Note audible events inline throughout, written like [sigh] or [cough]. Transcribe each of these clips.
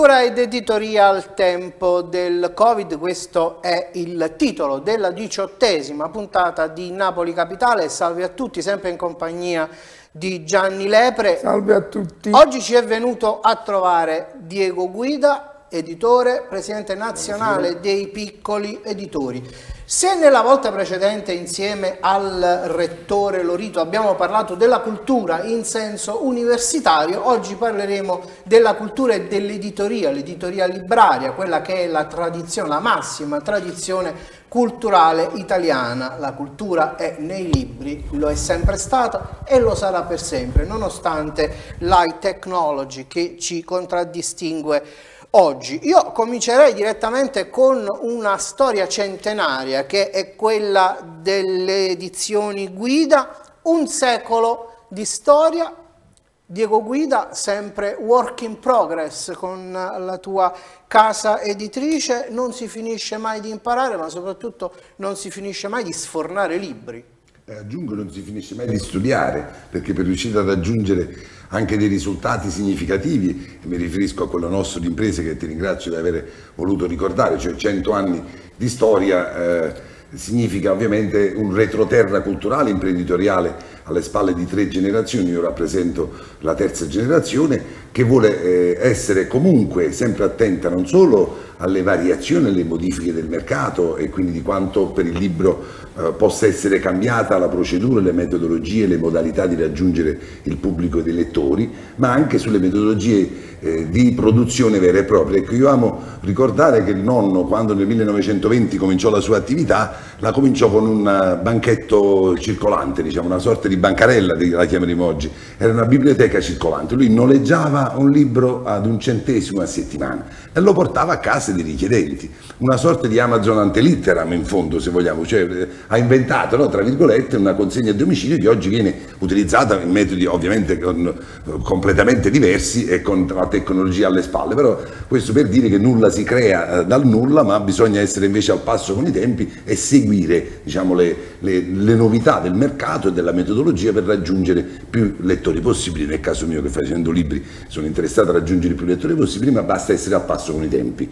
Cultura ed editoria al tempo del Covid, questo è il titolo della diciottesima puntata di Napoli Capitale. Salve a tutti, sempre in compagnia di Gianni Lepre. Salve a tutti. Oggi ci è venuto a trovare Diego Guida, editore, presidente nazionale dei piccoli editori. Se nella volta precedente insieme al rettore Lorito abbiamo parlato della cultura in senso universitario, oggi parleremo della cultura e dell'editoria, l'editoria libraria, quella che è la tradizione, la massima tradizione culturale italiana. La cultura è nei libri, lo è sempre stata e lo sarà per sempre, nonostante l'high technology che ci contraddistingue oggi. Io comincerei direttamente con una storia centenaria che è quella delle edizioni Guida, un secolo di storia. Diego Guida, sempre work in progress con la tua casa editrice, non si finisce mai di imparare, ma soprattutto non si finisce mai di sfornare libri. Aggiungo, non si finisce mai di studiare, perché per riuscire ad raggiungere anche dei risultati significativi, e mi riferisco a quello nostro di imprese che ti ringrazio di aver voluto ricordare, cioè 100 anni di storia, eh, significa ovviamente un retroterra culturale, imprenditoriale alle spalle di tre generazioni, io rappresento la terza generazione, che vuole eh, essere comunque sempre attenta non solo alle variazioni, alle modifiche del mercato e quindi di quanto per il libro possa essere cambiata la procedura, le metodologie, le modalità di raggiungere il pubblico dei lettori, ma anche sulle metodologie eh, di produzione vera e propria. Ecco, io amo ricordare che il nonno, quando nel 1920 cominciò la sua attività, la cominciò con un banchetto circolante, diciamo, una sorta di bancarella, la chiameremo oggi. Era una biblioteca circolante. Lui noleggiava un libro ad un centesimo a settimana e lo portava a casa dei richiedenti. Una sorta di Amazon antelitteram in fondo, se vogliamo. Cioè, eh, ha inventato, no, tra virgolette, una consegna a domicilio che oggi viene utilizzata in metodi ovviamente con, completamente diversi e con la tecnologia alle spalle. Però questo per dire che nulla si crea eh, dal nulla, ma bisogna essere invece al passo con i tempi e seguire diciamo, le, le, le novità del mercato e della metodologia per raggiungere più lettori possibili. Nel caso mio che facendo libri sono interessato a raggiungere più lettori possibili, ma basta essere al passo con i tempi.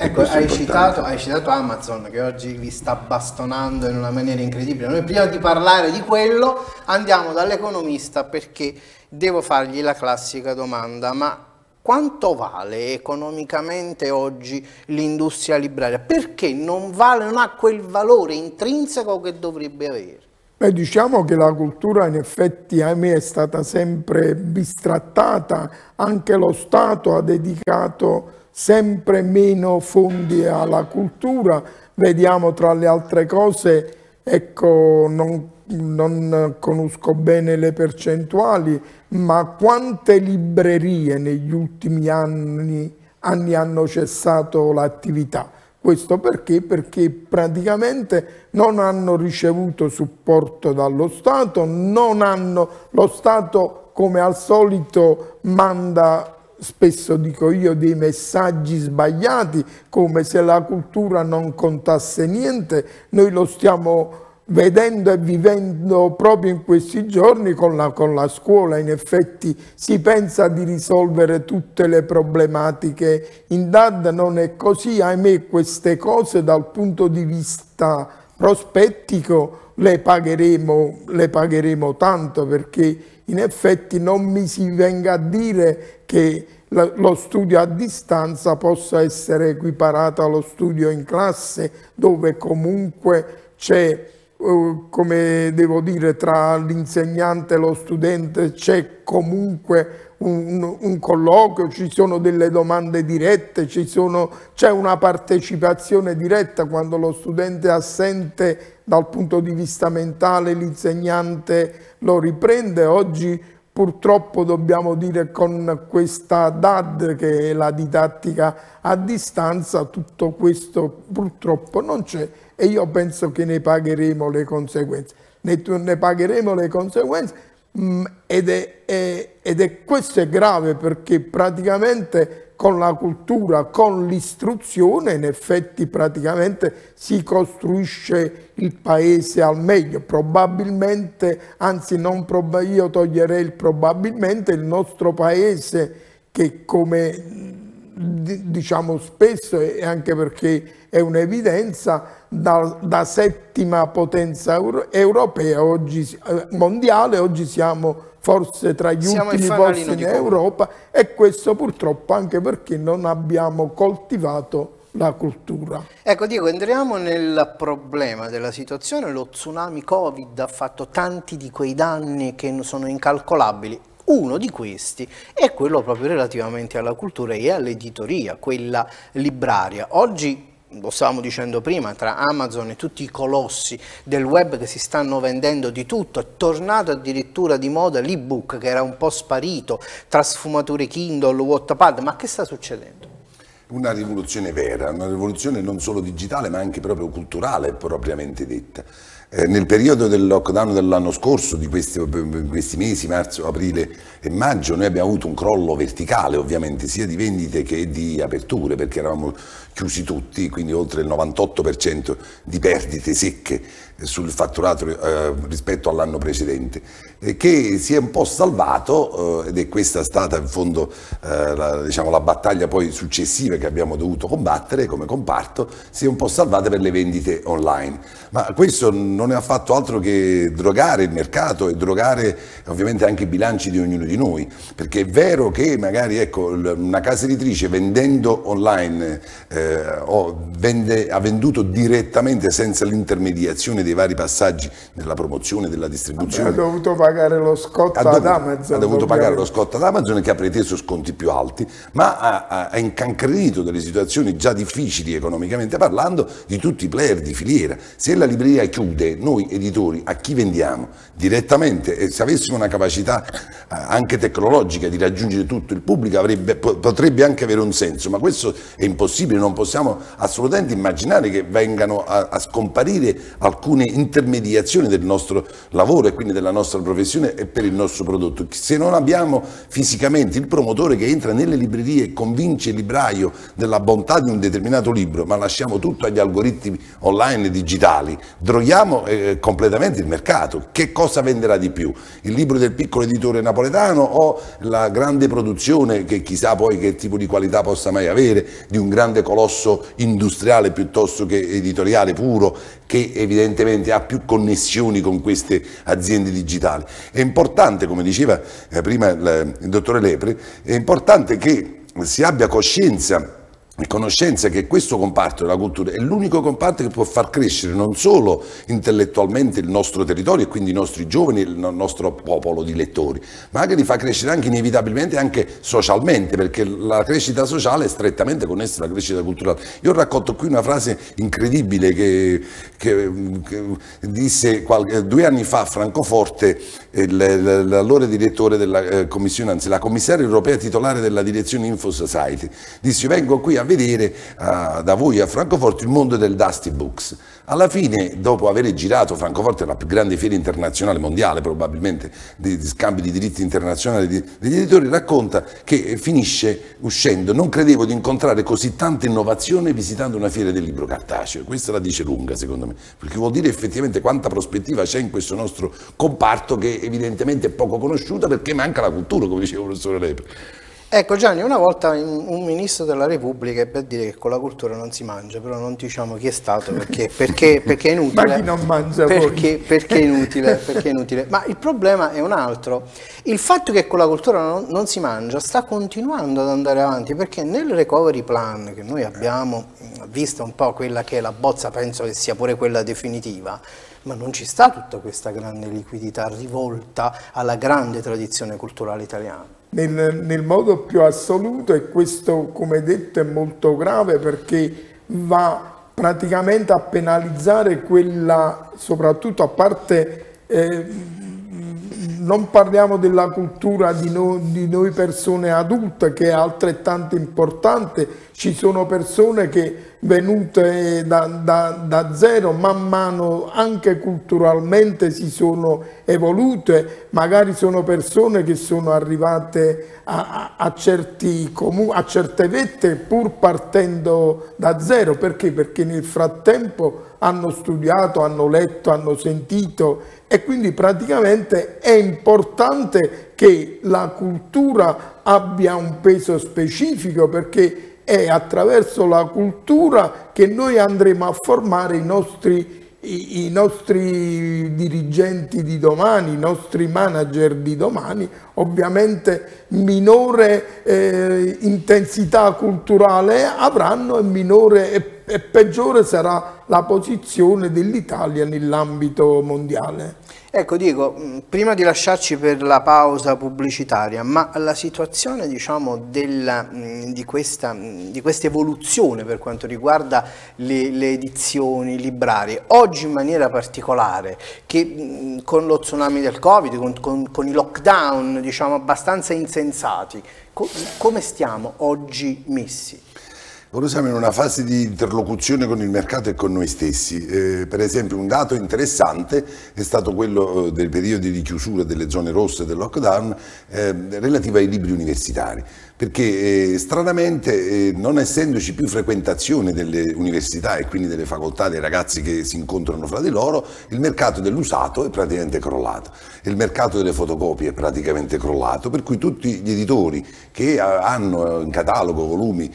Ecco, hai citato, hai citato, Amazon che oggi vi sta bastonando in una maniera incredibile. Noi prima di parlare di quello andiamo dall'economista perché devo fargli la classica domanda, ma quanto vale economicamente oggi l'industria libraria? Perché non vale, non ha quel valore intrinseco che dovrebbe avere? Beh, diciamo che la cultura in effetti a me è stata sempre bistrattata, anche lo Stato ha dedicato sempre meno fondi alla cultura, vediamo tra le altre cose, ecco, non, non conosco bene le percentuali, ma quante librerie negli ultimi anni, anni hanno cessato l'attività? Questo perché? Perché praticamente non hanno ricevuto supporto dallo Stato, hanno, lo Stato come al solito manda spesso dico io dei messaggi sbagliati come se la cultura non contasse niente, noi lo stiamo vedendo e vivendo proprio in questi giorni con la, con la, scuola, in effetti si pensa di risolvere tutte le problematiche. In DAD, non è così, ahimè queste cose dal punto di vista prospettico le pagheremo, le pagheremo tanto perché in effetti non mi si venga a dire che lo studio a distanza possa essere equiparato allo studio in classe dove comunque c'è eh, come devo dire, tra l'insegnante e lo studente c'è comunque un, un, colloquio, ci sono delle domande dirette, c'è una partecipazione diretta quando lo studente è assente dal punto di vista mentale, l'insegnante lo riprende. Oggi purtroppo dobbiamo dire con questa DAD che è la didattica a distanza, tutto questo purtroppo non c'è e io penso che ne pagheremo le conseguenze. Ne, ne pagheremo le conseguenze mh, mm, ed, è, è, ed è, questo è grave perché praticamente con la cultura, con l'istruzione, in effetti praticamente si costruisce il paese al meglio. Probabilmente, anzi non prob io toglierei il probabilmente, il nostro paese che come diciamo spesso e anche perché è un'evidenza, da, da, settima potenza euro, europea, oggi, eh, mondiale, oggi siamo forse tra gli siamo ultimi posti in Europa e questo purtroppo anche perché non abbiamo coltivato la cultura. Ecco Diego, entriamo nel problema della situazione, lo tsunami Covid ha fatto tanti di quei danni che sono incalcolabili, uno di questi è quello proprio relativamente alla cultura e all'editoria, quella libraria. Oggi lo stavamo dicendo prima, tra Amazon e tutti i colossi del web che si stanno vendendo di tutto, è tornato addirittura di moda l'ebook che era un po' sparito, tra sfumature Kindle, Wattpad, ma che sta succedendo? Una rivoluzione vera, una rivoluzione non solo digitale ma anche proprio culturale propriamente detta. Eh, nel periodo del lockdown dell'anno scorso, di questi, questi, mesi, marzo, aprile e maggio, noi abbiamo avuto un crollo verticale ovviamente sia di vendite che di aperture perché eravamo chiusi tutti, quindi oltre il 98% di perdite secche sul fatturato eh, rispetto all'anno precedente, eh, che si è un po' salvato eh, ed è questa stata in fondo eh, la, diciamo, la, battaglia poi successiva che abbiamo dovuto combattere come comparto, si è un po' salvata per le vendite online. Ma questo non ha fatto altro che drogare il mercato e drogare ovviamente anche i bilanci di ognuno di noi, perché è vero che magari ecco, una casa editrice vendendo online eh, vende, ha venduto direttamente senza l'intermediazione dei vari passaggi nella promozione, della distribuzione. Ha dovuto pagare lo scotto ad Amazon. Ha dovuto pagare lo scotto ad Amazon che ha preteso sconti più alti, ma ha, ha, ha incancrenito delle situazioni già difficili economicamente parlando di tutti i player di filiera. Se la libreria chiude, noi editori a chi vendiamo? Direttamente e se avessimo una capacità eh, anche tecnologica di raggiungere tutto il pubblico avrebbe, potrebbe anche avere un senso, ma questo è impossibile, non possiamo assolutamente immaginare che vengano a, a scomparire alcune alcune intermediazioni del nostro lavoro e quindi della nostra professione e per il nostro prodotto. Se non abbiamo fisicamente il promotore che entra nelle librerie e convince il libraio della bontà di un determinato libro, ma lasciamo tutto agli algoritmi online e digitali, droghiamo eh, completamente il mercato. Che cosa venderà di più? Il libro del piccolo editore napoletano o la grande produzione che chissà poi che tipo di qualità possa mai avere di un grande colosso industriale piuttosto che editoriale puro che evidentemente ha più connessioni con queste aziende digitali. È importante, come diceva eh, prima il, dottore Lepre, è importante che si abbia coscienza conoscenza che questo comparto della cultura è l'unico comparto che può far crescere non solo intellettualmente il nostro territorio e quindi i nostri giovani, il nostro popolo di lettori, ma anche li fa crescere anche inevitabilmente anche socialmente, perché la crescita sociale è strettamente connessa alla crescita culturale. Io ho raccolto qui una frase incredibile che, che, che disse qualche, due anni fa Francoforte l'allora direttore della eh, commissione, anzi la commissaria europea titolare della direzione Info Society, disse vengo qui a vedere uh, da voi a Francoforte il mondo del Dusty Books. Alla fine, dopo aver girato, Francoforte è la più grande fiera internazionale mondiale probabilmente di, di scambi di diritti internazionali di, degli editori, racconta che finisce uscendo, non credevo di incontrare così tanta innovazione visitando una fiera del libro cartaceo. Questa la dice lunga secondo me, perché vuol dire effettivamente quanta prospettiva c'è in questo nostro comparto che evidentemente è poco conosciuta perché manca la cultura, come diceva il professore Lepre. Ecco Gianni, una volta un ministro della Repubblica ebbe a dire che con la cultura non si mangia, però non diciamo chi è stato perché, perché, [laughs] perché è inutile. Ma chi non mangia perché, perché, è inutile, perché è inutile. Ma il problema è un altro. Il fatto che con la cultura non, non, si mangia sta continuando ad andare avanti perché nel recovery plan che noi abbiamo, visto un po' quella che è la bozza, penso che sia pure quella definitiva, ma non ci sta tutta questa grande liquidità rivolta alla grande tradizione culturale italiana nel, nel modo più assoluto e questo come detto è molto grave perché va praticamente a penalizzare quella, soprattutto a parte, eh, non parliamo della cultura di noi, di noi, persone adulte che è altrettanto importante, ci sono persone che venute da, da, da, zero, man mano anche culturalmente si sono evolute, magari sono persone che sono arrivate a, a, certi a certe vette pur partendo da zero, perché? Perché nel frattempo hanno studiato, hanno letto, hanno sentito e quindi praticamente è importante che la cultura abbia un peso specifico perché è attraverso la cultura che noi andremo a formare i nostri, i, i nostri dirigenti di domani, i nostri manager di domani, ovviamente minore eh, intensità culturale avranno e minore e peggiore sarà la posizione dell'Italia nell'ambito mondiale. Ecco, dico, mm, prima di lasciarci per la pausa pubblicitaria, ma la situazione diciamo, della, mm, di, questa, mm, di, questa, evoluzione per quanto riguarda le, le edizioni librarie, oggi in maniera particolare, che con lo tsunami del Covid, con, con, con i lockdown diciamo, abbastanza insensati, co come stiamo oggi messi? Ora siamo in una fase di interlocuzione con il mercato e con noi stessi. Eh, per esempio un dato interessante è stato quello eh, dei periodi di chiusura delle zone rosse del lockdown eh, relativo ai libri universitari perché eh, stranamente eh, non essendoci più frequentazione delle università e quindi delle facoltà dei ragazzi che si incontrano fra di loro, il mercato dell'usato è praticamente crollato, il mercato delle fotocopie è praticamente crollato, per cui tutti gli editori che eh, hanno in catalogo volumi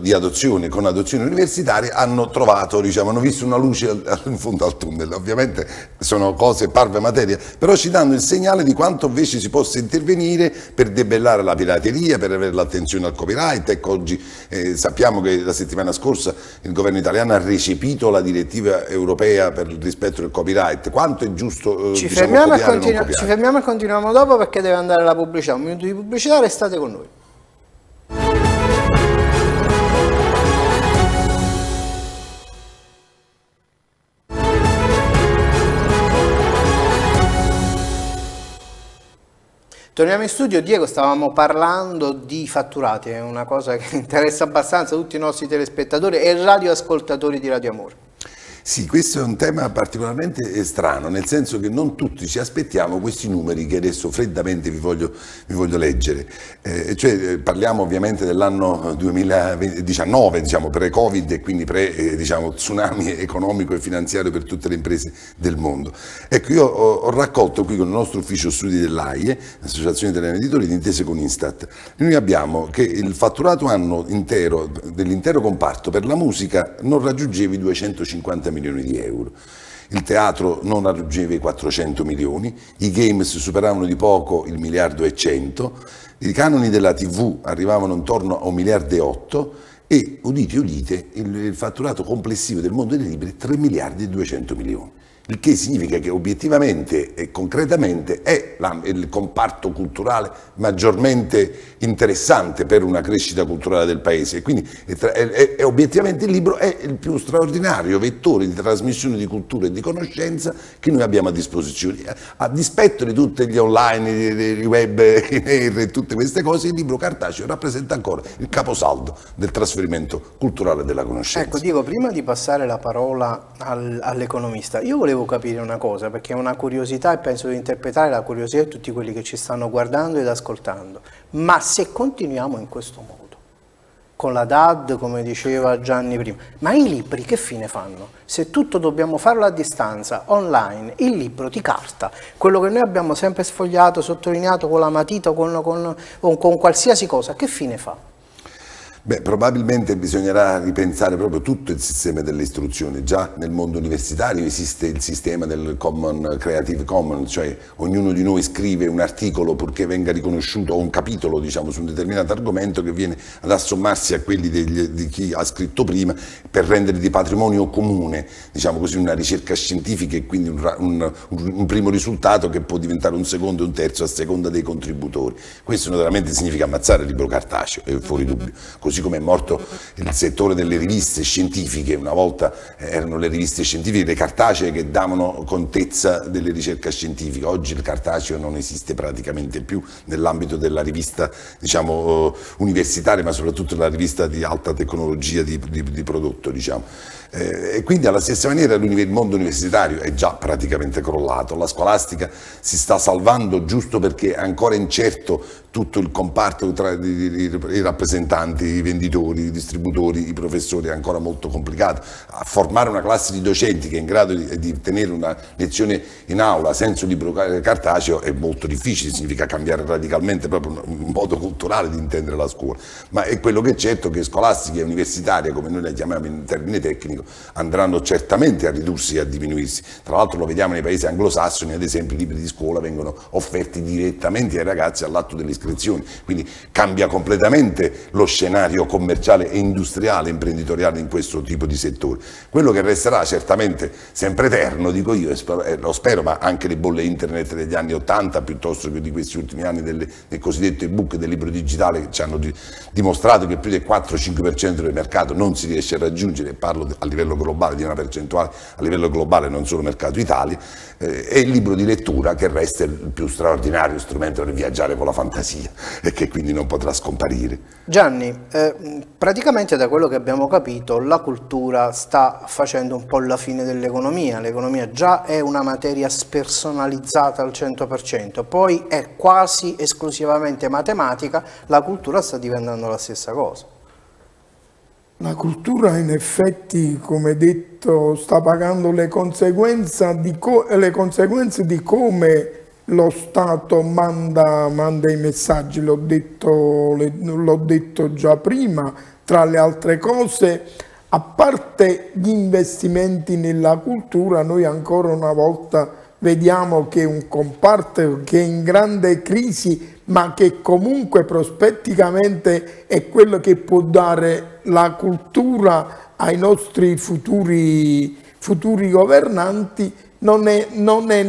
di adozione con adozione universitaria hanno trovato, diciamo, hanno visto una luce in fondo al tunnel, ovviamente sono cose parve materia, però ci danno il segnale di quanto invece si possa intervenire per debellare la pirateria, per avere l'attenzione al copyright. Ecco, oggi eh, sappiamo che la settimana scorsa il governo italiano ha recepito la direttiva europea per il rispetto del copyright. Quanto è giusto eh, ci, diciamo, fermiamo ci fermiamo e continuiamo dopo perché deve andare la pubblicità. Un minuto di pubblicità, restate con noi. Torniamo in studio, Diego, stavamo parlando di fatturati, è una cosa che [laughs] interessa abbastanza tutti i nostri telespettatori e radioascoltatori di Radio Amore. Sì, questo è un tema particolarmente strano, nel senso che non tutti ci aspettiamo questi numeri che adesso freddamente vi voglio, vi voglio leggere. Eh, cioè, eh, parliamo ovviamente dell'anno 2019, diciamo, pre-Covid e quindi pre-tsunami diciamo, economico e finanziario per tutte le imprese del mondo. Ecco, io ho, ho raccolto qui con il nostro ufficio studi dell'AIE, l'Associazione Italiana Editori, di intese con Instat. Noi abbiamo che il fatturato anno intero dell'intero comparto per la musica non raggiungeva i 250 50 milioni di euro. Il teatro non raggiungeva i 400 milioni, i games superavano di poco il miliardo e 100, i canoni della tv arrivavano intorno a un miliardo e 8 e, udite udite, il fatturato complessivo del mondo dei libri 3 miliardi e 200 milioni il che significa che obiettivamente e concretamente è la, il comparto culturale maggiormente interessante per una crescita culturale del paese e quindi è, è, è, obiettivamente il libro è il più straordinario vettore di trasmissione di cultura e di conoscenza che noi abbiamo a disposizione. A dispetto di tutti gli online, i web [laughs] e tutte queste cose, il libro cartaceo rappresenta ancora il caposaldo del trasferimento culturale della conoscenza. Ecco, Diego, prima di passare la parola al, all'economista, io volevo volevo capire una cosa, perché è una curiosità e penso di interpretare la curiosità di tutti quelli che ci stanno guardando ed ascoltando. Ma se continuiamo in questo modo, con la DAD, come diceva Gianni prima, ma i libri che fine fanno? Se tutto dobbiamo farlo a distanza, online, il libro di carta, quello che noi abbiamo sempre sfogliato, sottolineato con la matita o con, con, con qualsiasi cosa, che fine fa? Beh, probabilmente bisognerà ripensare proprio tutto il sistema dell'istruzione. Già nel mondo universitario esiste il sistema del Common Creative Commons, cioè ognuno di noi scrive un articolo purché venga riconosciuto, o un capitolo diciamo, su un determinato argomento che viene ad assommarsi a quelli degli, di chi ha scritto prima per rendere di patrimonio comune, diciamo così, una ricerca scientifica e quindi un, un, un primo risultato che può diventare un secondo e un terzo a seconda dei contributori. Questo naturalmente significa ammazzare il libro cartaceo, è fuori dubbio così come è morto il settore delle riviste scientifiche, una volta erano le riviste scientifiche, le cartacee che davano contezza delle ricerche scientifiche, oggi il cartaceo non esiste praticamente più nell'ambito della rivista diciamo, universitaria, ma soprattutto la rivista di alta tecnologia di, di, di prodotto. Diciamo. Eh, e quindi alla stessa maniera il mondo universitario è già praticamente crollato, la scolastica si sta salvando giusto perché è ancora incerto tutto il comparto tra i rappresentanti, i venditori, i distributori, i professori è ancora molto complicato. A formare una classe di docenti che è in grado di, di tenere una lezione in aula senza un libro cartaceo è molto difficile, significa cambiare radicalmente proprio un modo culturale di intendere la scuola. Ma è quello che è certo che scolastiche e universitarie, come noi le chiamiamo in termine tecnico, andranno certamente a ridursi e a diminuirsi. Tra l'altro lo vediamo nei paesi anglosassoni, ad esempio i libri di scuola vengono offerti direttamente ai ragazzi all'atto dell'iscrizione iscrizioni, quindi cambia completamente lo scenario commerciale e industriale, imprenditoriale in questo tipo di settore. Quello che resterà certamente sempre eterno, dico io, e lo spero, ma anche le bolle internet degli anni 80 piuttosto che di questi ultimi anni delle, del cosiddetto ebook, del libro digitale che ci hanno di, dimostrato che più del 4-5% del mercato non si riesce a raggiungere, parlo a livello globale di una percentuale a livello globale, non solo mercato Italia, eh, e il libro di lettura che resta il più straordinario strumento per viaggiare con la fantasia fantasia e che quindi non potrà scomparire. Gianni, eh, praticamente da quello che abbiamo capito la cultura sta facendo un po' la fine dell'economia, l'economia già è una materia spersonalizzata al 100%, poi è quasi esclusivamente matematica, la cultura sta diventando la stessa cosa. La cultura in effetti, come detto, sta pagando le conseguenze di, le conseguenze di come lo Stato manda, manda i messaggi, l'ho detto, detto già prima, tra le altre cose, a parte gli investimenti nella cultura, noi ancora una volta vediamo che è un comparto che è in grande crisi, ma che comunque prospetticamente è quello che può dare la cultura ai nostri futuri, futuri governanti non è, non è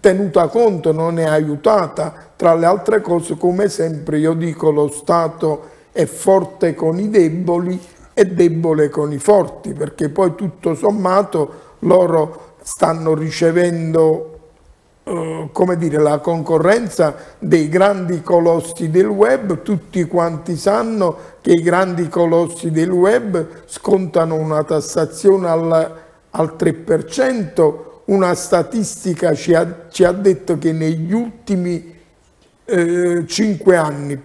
tenuta conto, non è aiutata. Tra le altre cose, come sempre io dico, lo Stato è forte con i deboli e debole con i forti, perché poi tutto sommato loro stanno ricevendo Uh, come dire, la concorrenza dei grandi colossi del web, tutti quanti sanno che i grandi colossi del web scontano una tassazione al, al 3%, una statistica ci ha, ci ha detto che negli ultimi eh, cinque anni,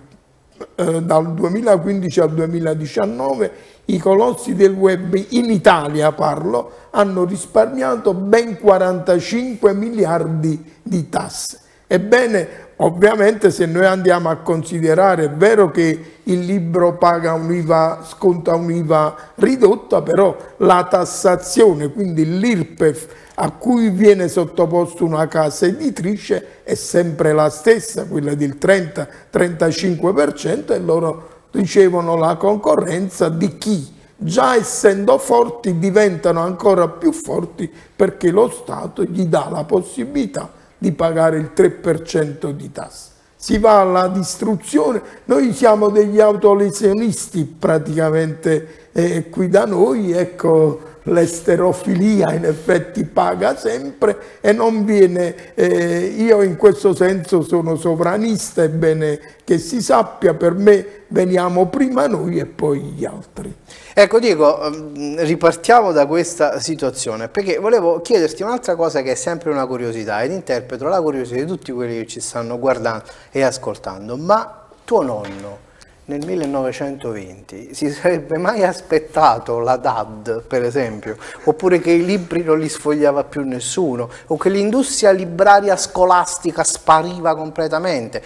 eh, dal 2015 al 2019, i colossi del web in Italia, parlo, hanno risparmiato ben 45 miliardi di tasse. Ebbene, Ovviamente se noi andiamo a considerare, è vero che il libro paga un'IVA, sconta un'IVA ridotta, però la tassazione, quindi l'IRPEF a cui viene sottoposto una casa editrice è sempre la stessa, quella del 30-35% e loro ricevono la concorrenza di chi? Già essendo forti diventano ancora più forti perché lo Stato gli dà la possibilità di pagare il 3% di tasse. Si va alla distruzione, noi siamo degli autolesionisti praticamente eh, qui da noi, ecco l'esterofilia in effetti paga sempre e non viene, eh, io in questo senso sono sovranista, è bene che si sappia, per me veniamo prima noi e poi gli altri. Ecco Diego, ehm, ripartiamo da questa situazione perché volevo chiederti un'altra cosa che è sempre una curiosità ed interpreto la curiosità di tutti quelli che ci stanno guardando e ascoltando, ma tuo nonno nel 1920 si sarebbe mai aspettato la DAD, per esempio, oppure che i libri non li sfogliava più nessuno, o che l'industria libraria scolastica spariva completamente.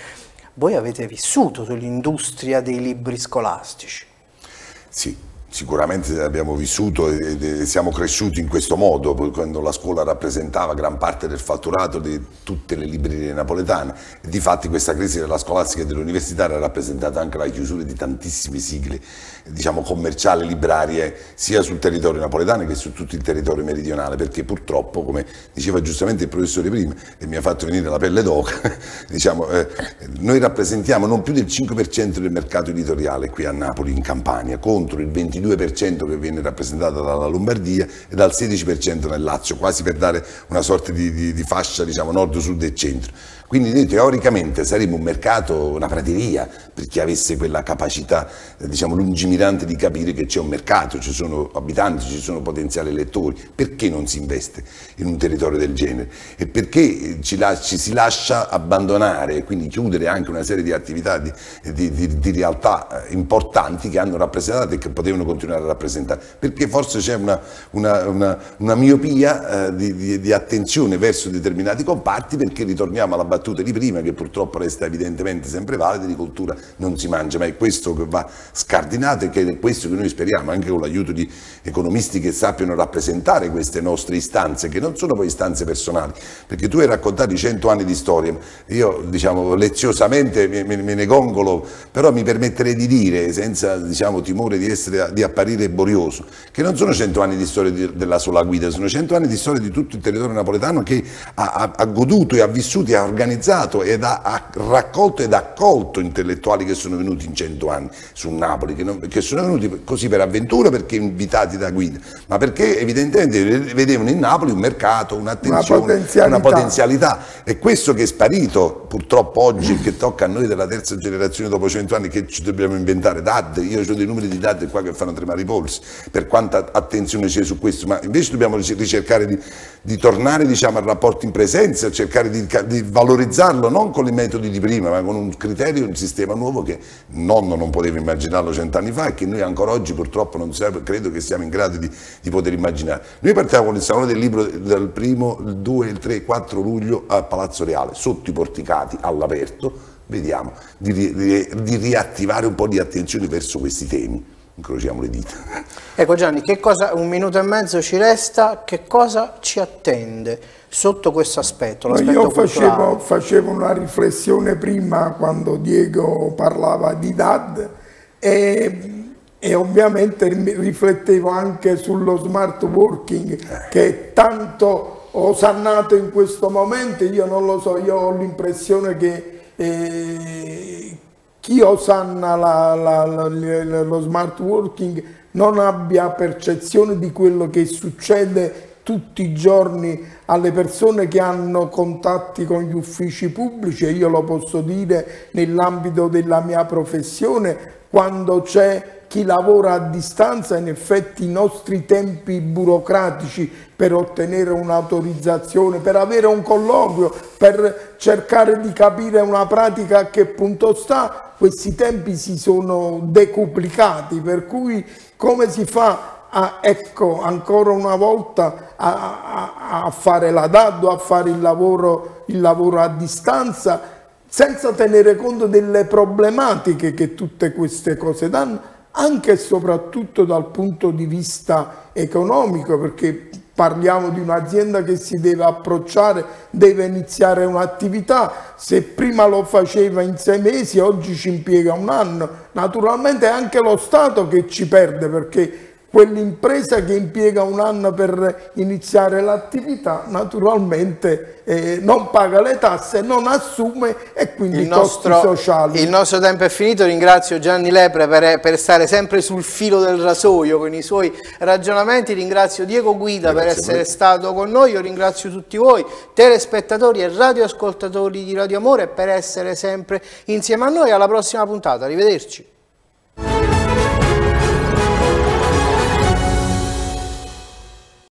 Voi avete vissuto sull'industria dei libri scolastici. Sì, Sicuramente abbiamo vissuto e siamo cresciuti in questo modo, quando la scuola rappresentava gran parte del fatturato di tutte le librerie napoletane. E di fatti questa crisi della scolastica e dell'università era rappresentata anche la chiusura di tantissime sigle diciamo, commerciali, librarie sia sul territorio napoletano che su tutto il territorio meridionale perché purtroppo come diceva giustamente il professore prima e mi ha fatto venire la pelle d'oca [laughs] diciamo, eh, noi rappresentiamo non più del 5% del mercato editoriale qui a Napoli in Campania contro il 22% 22% che viene rappresentata dalla Lombardia e dal 16% nel Lazio, quasi per dare una sorta di, di, di fascia diciamo, nord, sud e centro. Quindi noi teoricamente saremmo un mercato, una prateria per chi avesse quella capacità diciamo, lungimirante di capire che c'è un mercato, ci sono abitanti, ci sono potenziali elettori. Perché non si investe in un territorio del genere? E perché ci, la, ci si lascia abbandonare e quindi chiudere anche una serie di attività, di, di, di, di, realtà importanti che hanno rappresentato e che potevano continuare a rappresentare? Perché forse c'è una, una, una, una, miopia eh, di, attenzione verso determinati comparti perché ritorniamo alla battuta battute di prima che purtroppo resta evidentemente sempre valida, di cultura non si mangia, ma è questo che va scardinato e che è questo che noi speriamo, anche con l'aiuto di economisti che sappiano rappresentare queste nostre istanze, che non sono poi istanze personali, perché tu hai raccontato i cento anni di storia, io diciamo leziosamente me, me ne gongolo, però mi permetterei di dire, senza diciamo, timore di, essere, di apparire borioso, che non sono cento anni di storia di, della sola guida, sono cento anni di storia di tutto il territorio napoletano che ha, ha, ha goduto e ha vissuto e ha organizzato organizzato ed ha, raccolto ed accolto intellettuali che sono venuti in cento anni su Napoli, che, non, che, sono venuti così per avventura perché invitati da guida, ma perché evidentemente vedevano in Napoli un mercato, un'attenzione, una potenzialità. una potenzialità. E questo che è sparito purtroppo oggi, che tocca a noi della terza generazione dopo cento anni, che ci dobbiamo inventare, DAD, io ho dei numeri di DAD qua che fanno tremare i polsi, per quanta attenzione c'è su questo, ma invece dobbiamo ricercare di, di tornare diciamo, al rapporto in presenza, cercare di, di valorizzare valorizzarlo non con i metodi di prima, ma con un criterio, un sistema nuovo che nonno non poteva immaginarlo cent'anni fa e che noi ancora oggi purtroppo non siamo, credo che siamo in grado di, di, poter immaginare. Noi partiamo con il Salone del Libro dal primo, il 2, il 3, il 4 luglio a Palazzo Reale, sotto i porticati all'aperto, vediamo di, di, di riattivare un po' di attenzione verso questi temi incrociamo le dita. Ecco Gianni, cosa, un minuto e mezzo ci resta, che cosa ci attende sotto questo aspetto? Io facevo, facevo, una riflessione prima quando Diego parlava di DAD e, e, ovviamente riflettevo anche sullo smart working che è tanto osannato in questo momento, io non lo so, io ho l'impressione che eh, chi osanna la, la, la, lo smart working non abbia percezione di quello che succede tutti i giorni alle persone che hanno contatti con gli uffici pubblici e io lo posso dire nell'ambito della mia professione quando c'è chi lavora a distanza, in effetti i nostri tempi burocratici per ottenere un'autorizzazione, per avere un colloquio, per cercare di capire una pratica a che punto sta, questi tempi si sono decuplicati, per cui come si fa a, ecco, ancora una volta a, a, a fare la DAD a fare il lavoro, il lavoro a distanza senza tenere conto delle problematiche che tutte queste cose danno anche e soprattutto dal punto di vista economico, perché parliamo di un'azienda che si deve approcciare, deve iniziare un'attività, se prima lo faceva in sei mesi, oggi ci impiega un anno. Naturalmente è anche lo Stato che ci perde perché quell'impresa che impiega un anno per iniziare l'attività naturalmente eh, non paga le tasse, non assume e quindi il nostro, sociali. Il nostro tempo è finito, ringrazio Gianni Lepre per, per, stare sempre sul filo del rasoio con i suoi ragionamenti, ringrazio Diego Guida Grazie per essere stato con noi, io ringrazio tutti voi telespettatori e radioascoltatori di Radio Amore per essere sempre insieme a noi, alla prossima puntata, arrivederci.